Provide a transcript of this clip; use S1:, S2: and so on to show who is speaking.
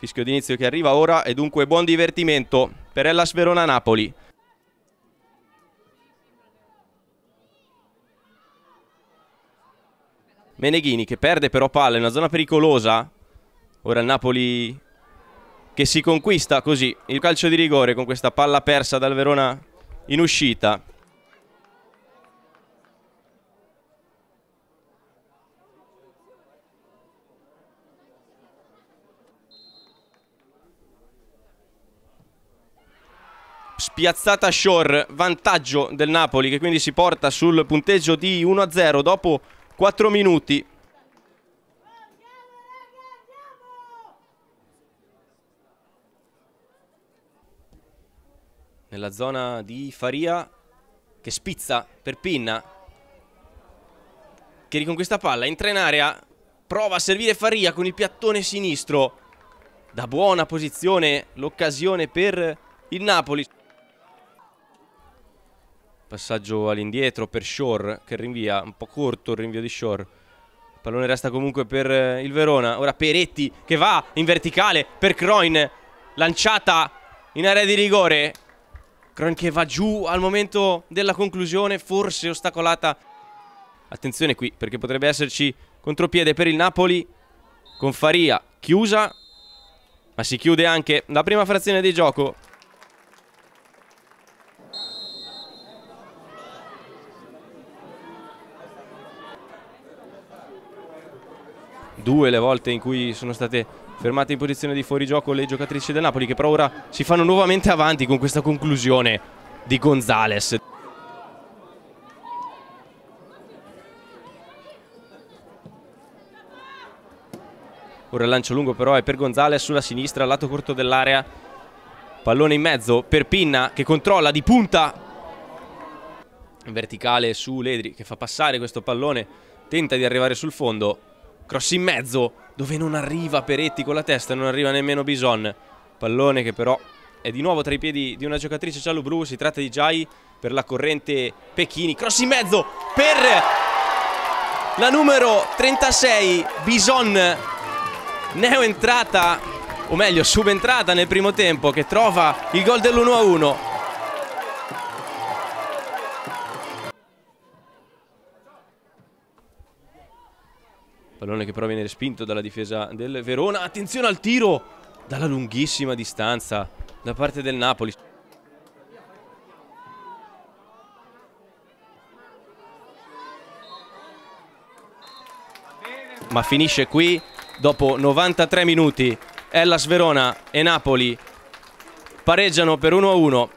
S1: Fischio d'inizio che arriva ora e dunque buon divertimento per Ellas Verona Napoli. Meneghini che perde però palla in una zona pericolosa. Ora il Napoli che si conquista così il calcio di rigore con questa palla persa dal Verona in uscita. Spiazzata Shore, vantaggio del Napoli che quindi si porta sul punteggio di 1-0 dopo 4 minuti. Nella zona di Faria che spizza per Pinna che riconquista palla, entra in area, prova a servire Faria con il piattone sinistro. Da buona posizione l'occasione per il Napoli. Passaggio all'indietro per Shore che rinvia, un po' corto il rinvio di Shore. Il pallone resta comunque per eh, il Verona. Ora Peretti che va in verticale per Croin. Lanciata in area di rigore. Croin che va giù al momento della conclusione, forse ostacolata. Attenzione qui perché potrebbe esserci contropiede per il Napoli con Faria chiusa. Ma si chiude anche la prima frazione di gioco due le volte in cui sono state fermate in posizione di fuorigioco le giocatrici del Napoli che però ora si fanno nuovamente avanti con questa conclusione di Gonzales. Ora il lancio lungo però è per Gonzales sulla sinistra, lato corto dell'area. Pallone in mezzo per Pinna che controlla di punta. Verticale su Ledri che fa passare questo pallone, tenta di arrivare sul fondo. Cross in mezzo, dove non arriva Peretti con la testa, non arriva nemmeno Bison. Pallone che però è di nuovo tra i piedi di una giocatrice giallo-blu. Si tratta di Jai per la corrente Pechini. Cross in mezzo per la numero 36, Bison. Neo entrata, o meglio subentrata nel primo tempo, che trova il gol dell'1-1. Pallone che però viene respinto dalla difesa del Verona. Attenzione al tiro dalla lunghissima distanza da parte del Napoli. Ma finisce qui dopo 93 minuti. Ellas Verona e Napoli pareggiano per 1-1